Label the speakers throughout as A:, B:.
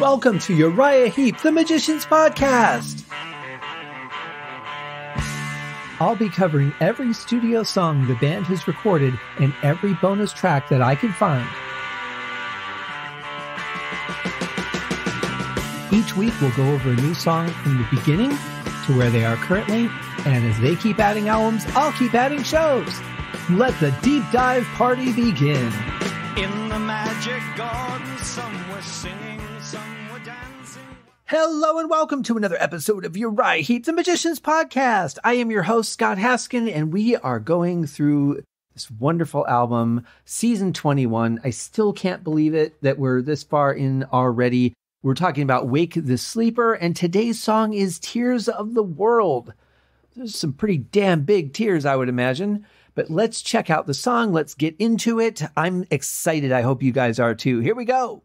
A: Welcome to Uriah Heep, the Magician's Podcast. I'll be covering every studio song the band has recorded and every bonus track that I can find. Each week, we'll go over a new song from the beginning to where they are currently, and as they keep adding albums, I'll keep adding shows. Let the deep dive party begin.
B: In the magic garden, singing.
A: Hello and welcome to another episode of Uriah Heep, the Magicians Podcast. I am your host, Scott Haskin, and we are going through this wonderful album, Season 21. I still can't believe it that we're this far in already. We're talking about Wake the Sleeper, and today's song is Tears of the World. There's some pretty damn big tears, I would imagine. But let's check out the song. Let's get into it. I'm excited. I hope you guys are too. Here we go.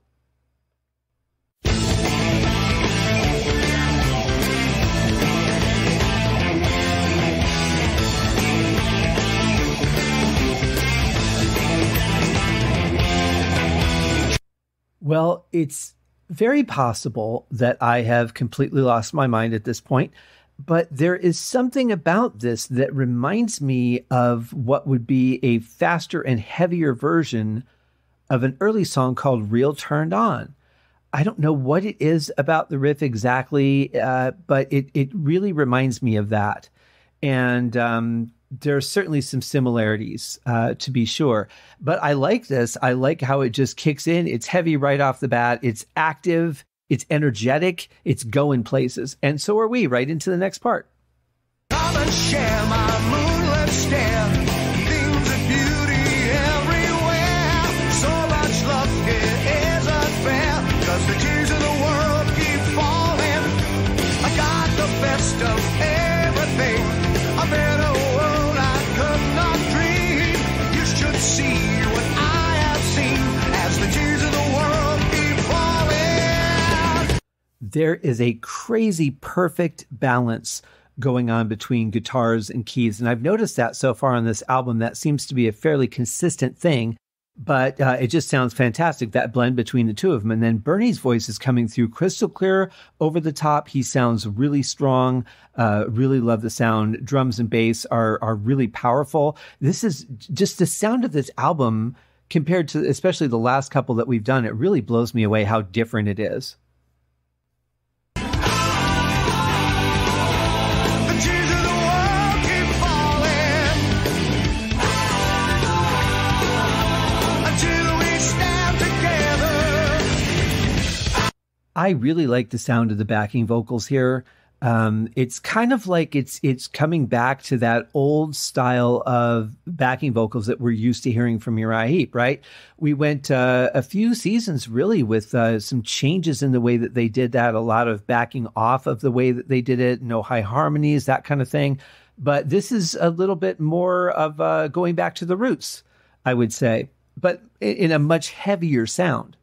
A: Well, it's very possible that I have completely lost my mind at this point, but there is something about this that reminds me of what would be a faster and heavier version of an early song called Real Turned On. I don't know what it is about the riff exactly, uh, but it, it really reminds me of that. And um, there are certainly some similarities, uh, to be sure. But I like this. I like how it just kicks in. It's heavy right off the bat. It's active. It's energetic. It's going places. And so are we right into the next part. There is a crazy perfect balance going on between guitars and keys. And I've noticed that so far on this album. That seems to be a fairly consistent thing, but uh, it just sounds fantastic that blend between the two of them. And then Bernie's voice is coming through crystal clear over the top. He sounds really strong. Uh, really love the sound. Drums and bass are, are really powerful. This is just the sound of this album compared to especially the last couple that we've done. It really blows me away how different it is. I really like the sound of the backing vocals here. Um, it's kind of like it's it's coming back to that old style of backing vocals that we're used to hearing from Uriah Heep, right? We went uh, a few seasons really with uh, some changes in the way that they did that, a lot of backing off of the way that they did it, no high harmonies, that kind of thing. But this is a little bit more of uh, going back to the roots, I would say, but in in a much heavier sound.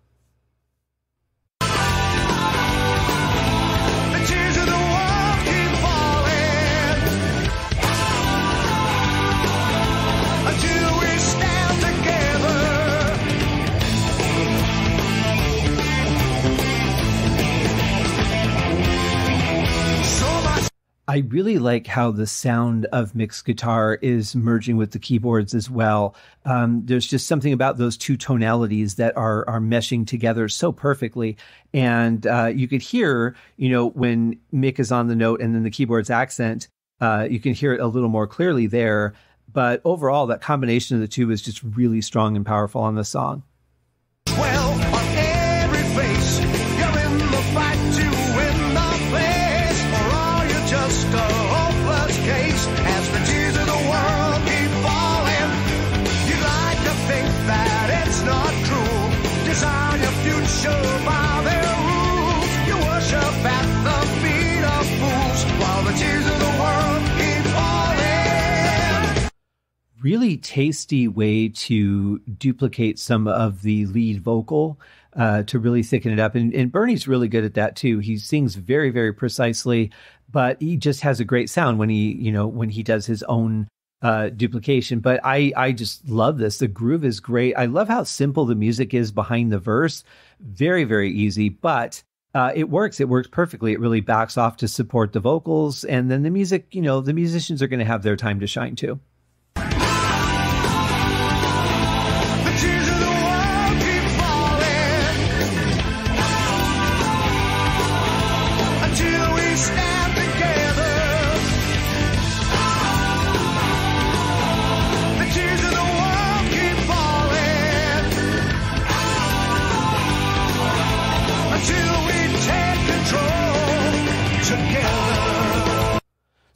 A: I really like how the sound of Mick's guitar is merging with the keyboards as well. Um, there's just something about those two tonalities that are are meshing together so perfectly, and uh, you could hear, you know, when Mick is on the note and then the keyboard's accent, uh, you can hear it a little more clearly there. But overall, that combination of the two is just really strong and powerful on the song. Really tasty way to duplicate some of the lead vocal uh, to really thicken it up. And, and Bernie's really good at that too. He sings very, very precisely, but he just has a great sound when he, you know, when he does his own uh, duplication. But I, I just love this. The groove is great. I love how simple the music is behind the verse. Very, very easy, but uh, it works. It works perfectly. It really backs off to support the vocals, and then the music. You know, the musicians are going to have their time to shine too.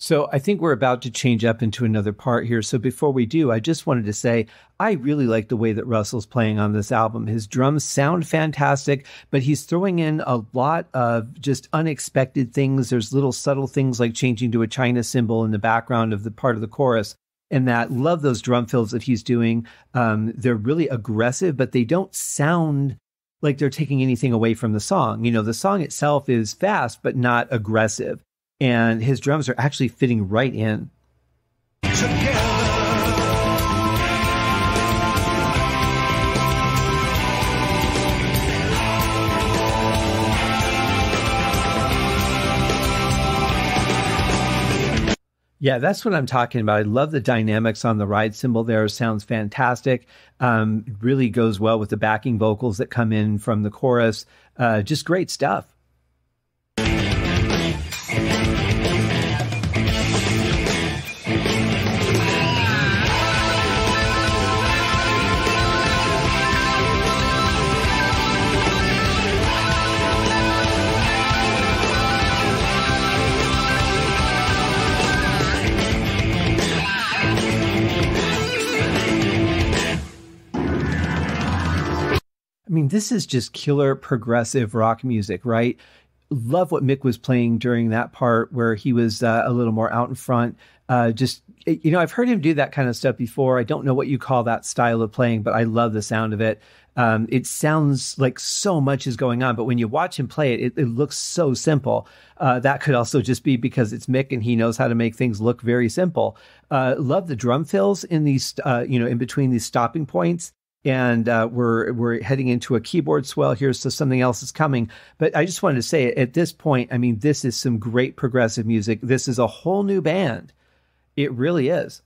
A: So I think we're about to change up into another part here. So before we do, I just wanted to say I really like the way that Russell's playing on this album. His drums sound fantastic, but he's throwing in a lot of just unexpected things. There's little subtle things like changing to a China cymbal in the background of the part of the chorus. And that love those drum fills that he's doing. Um, they're really aggressive, but they don't sound like they're taking anything away from the song. You know, the song itself is fast, but not aggressive. And his drums are actually fitting right in. Yeah, that's what I'm talking about. I love the dynamics on the ride cymbal there. Sounds fantastic. Um, really goes well with the backing vocals that come in from the chorus. Uh, just great stuff. Mean, this is just killer progressive rock music, right? Love what Mick was playing during that part where he was uh, a little more out in front. Uh, just, you know, I've heard him do that kind of stuff before. I don't know what you call that style of playing, but I love the sound of it. Um, it sounds like so much is going on, but when you watch him play it, it, it looks so simple. Uh, that could also just be because it's Mick and he knows how to make things look very simple. Uh, love the drum fills in these, uh, you know, in between these stopping points and uh, we're we're heading into a keyboard swell here, so something else is coming. But I just wanted to say at this point, I mean, this is some great progressive music. This is a whole new band. It really is.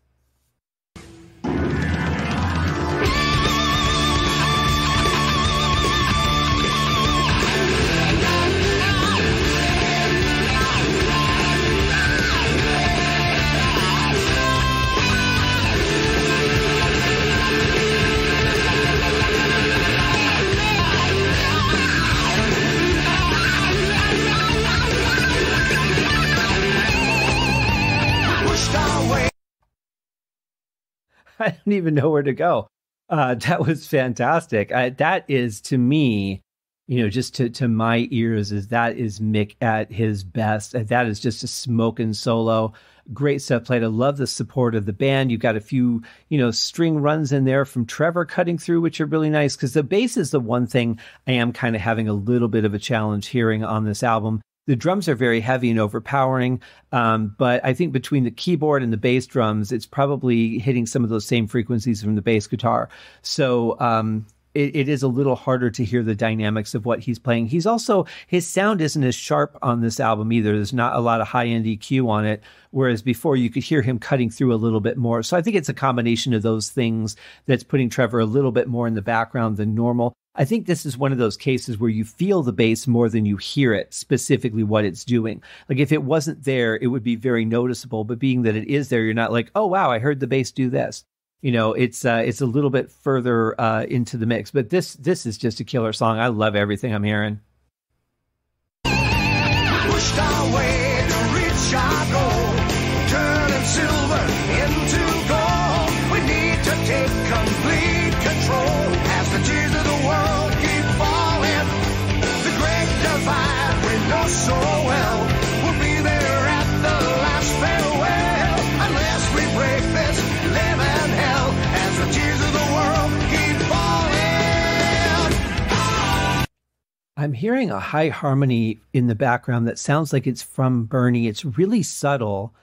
A: I don't even know where to go. Uh, that was fantastic. That is to me, you know, just to to my ears, is that is Mick at his best. That is just a smoking solo. Great stuff played. I love the support of the band. You've got a few, you know, string runs in there from Trevor cutting through, which are really nice because the bass is the one thing I am kind of having a little bit of a challenge hearing on this album. The drums are very heavy and overpowering, um, but I think between the keyboard and the bass drums, it's probably hitting some of those same frequencies from the bass guitar. So um, it, it is a little harder to hear the dynamics of what he's playing. He's also his sound isn't as sharp on this album either. There's not a lot of high end EQ on it, whereas before you could hear him cutting through a little bit more. So I think it's a combination of those things that's putting Trevor a little bit more in the background than normal. I think this is one of those cases where you feel the bass more than you hear it, specifically what it's doing. Like if it wasn't there, it would be very noticeable. But being that it is there, you're not like, oh wow, I heard the bass do this. You know, it's uh, it's a little bit further uh, into the mix. But this this is just a killer song. I love everything I'm hearing. I'm hearing a high harmony in the background that sounds like it's from Bernie. It's really subtle,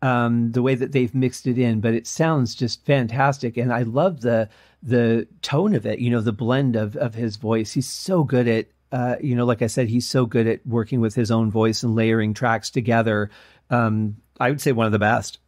A: um, the way that they've mixed it in, but it sounds just fantastic. And I love the the tone of it. You know, the blend of of his voice. He's so good at uh, you know, like I said, he's so good at working with his own voice and layering tracks together. Um, I would say one of the best.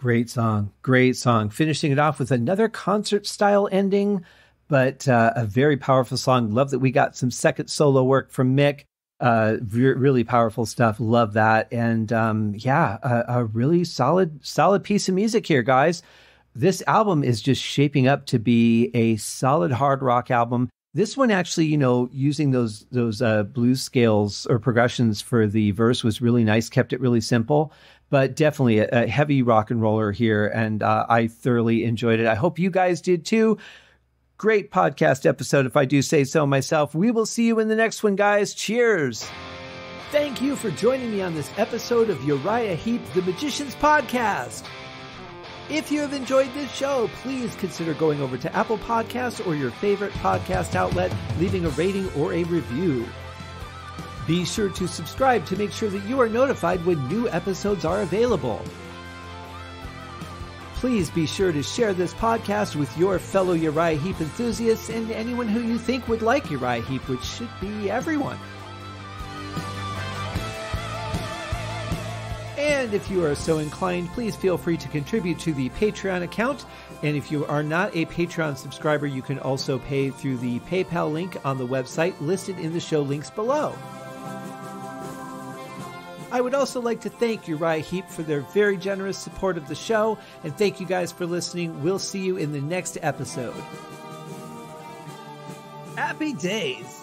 A: Great song. Great song. Finishing it off with another concert style ending, but uh, a very powerful song. Love that we got some second solo work from Mick. Uh, re- really powerful stuff. Love that. And um, yeah, a, a really solid, solid piece of music here, guys. This album is just shaping up to be a solid hard rock album. This one actually, you know, using those those uh, blues scales or progressions for the verse was really nice. Kept it really simple, but definitely a, a heavy rock and roller here, and uh, I thoroughly enjoyed it. I hope you guys did too. Great podcast episode, if I do say so myself. We will see you in the next one, guys. Cheers. Thank you for joining me on this episode of Uriah Heep, the Magician's Podcast. If you have enjoyed this show, please consider going over to Apple Podcasts or your favorite podcast outlet, leaving a rating or a review. Be sure to subscribe to make sure that you are notified when new episodes are available. Please be sure to share this podcast with your fellow Uriah Heep enthusiasts and anyone who you think would like Uriah Heep, which should be everyone. And if you are so inclined, please feel free to contribute to the Patreon account. And if you are not a Patreon subscriber, you can also pay through the PayPal link on the website listed in the show links below. I would also like to thank Uriah Heep for their very generous support of the show, and thank you guys for listening. We'll see you in the next episode. Happy days!